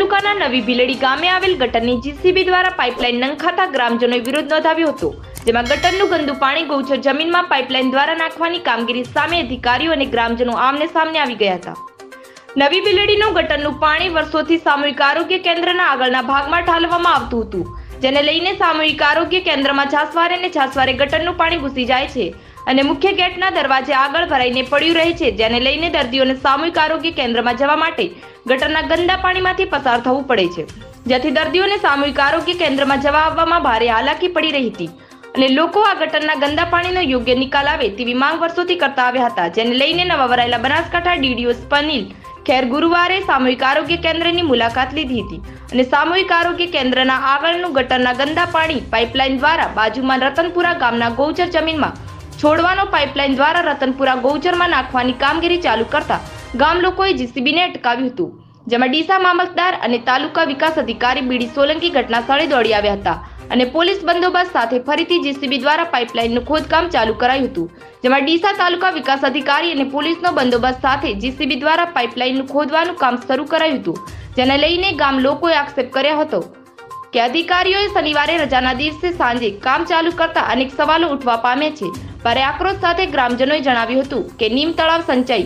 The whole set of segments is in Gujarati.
તાલુકાના નવી ભીલડી ગામે આવેલ ગટરની જીસીબી દ્વારા પાઇપલાઇન નંખાતા ગ્રામજનોએ વિરોધ નોંધાવ્યો હતો. જેમાં ગટરનું ગંદુ પાણી ગૌચર જમીનમાં પાઇપલાઇન દ્વારા નાખવાની કામગીરી સામે અધિકારીઓ અને ગ્રામજનો આમને સામને આવી ગયા હતા. નવી બિલડીનું ગટરનું પાણી વર્ષોથી સામૂહિક આરોગ્ય કેન્દ્રના આગળના ભાગમાં ઠાલવવામાં આવતું હતું. જેને લઈને સામૂહિક આરોગ્ય કેન્દ્રમાં છાસવારે અને છાસવારે ગટરનું પાણી ઘૂસી જાય છે. અને મુખ્ય ગેટના દરવાજે આગળ ભરાઈને પડ્યું રહે છે, જેને લઈને દર્દીઓને સામૂહિક આરોગ્ય કેન્દ્રમાં જવા માટે ગટરના ગંદા પાણીમાંથી પસાર થવું પડે છે. જેથી દર્દીઓને સામૂહિક આરોગ્ય કેન્દ્રમાં જવા આવવામાં ભારે હાલાકી પડી રહી હતી. અને લોકો આ ગટરના ગંદા પાણીનો યોગ્ય નિકાલ આવે તેવી માંગ વર્ષોથી કરતા આવ્યા હતા, જેને લઈને નવા વરાયેલા બનાસકાંઠા ડીડીઓ સ્પનિલ ખેર ગુરુવારે સામૂહિક આરોગ્ય કેન્દ્રની મુલાકાત લીધી હતી. અને સામૂહિક આરોગ્ય કેન્દ્રના આગળનું ગટરના ગંદા પાણી પાઇપલાઇન દ્વારા બાજુમાં રતનપુરા ગામના ગૌચર જમીનમાં છોડવાનો પાઇપલાઇન દ્વારા રતનપુરા ગૌચરમાં નાખવાની કામગીરી ચાલુ કરતા ગામ લોકોએ જીસીબીને અટકાવ્યું હતું, જેમાં ડીસા મામલતદાર અને તાલુકા વિકાસ અધિકારી બીડી સોલંકી ઘટના સ્થળે દોડી આવ્યા હતા અને પોલીસ બંદોબસ્ત સાથે ફરીથી જીસીબી દ્વારા પાઇપલાઇનનું ખોદકામ ચાલુ કરાયું હતું, જેમાં ડીસા તાલુકા વિકાસ અધિકારી અને પોલીસનો બંદોબસ્ત સાથે જીસીબી દ્વારા પાઇપલાઇનનું ખોદવાનું કામ શરૂ કરાયું હતું, જેને લઈને ગામ લોકોએ આક્ષેપ કર્યો હતો કે અધિકારીઓએ શનિવારે રજાના દિવસે સાંજે કામ ચાલુ કરતા અનેક સવાલો ઉઠવા પામ્યા છે ભારે આક્રોશ સાથે ગ્રામજનોએ જણાવ્યું હતું કે નીમ તળાવ સંચય.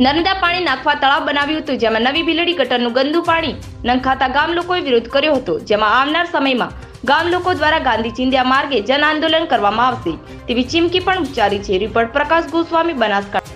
નર્મદા પાણી નાખવા તળાવ બનાવ્યું હતું, જેમાં નવી ભીલડી ગટરનું ગંદુ પાણી નંખાતા ગામ લોકોએ વિરોધ કર્યો હતો, જેમાં આવનાર સમયમાં ગામ લોકો દ્વારા ગાંધી ચિંધ્યા માર્ગે જન આંદોલન કરવામાં આવશે, તેવી ચીમકી પણ ઉચ્ચારી છે. રિપોર્ટ પ્રકાશ ગોસ્વામી બનાસકાંઠા.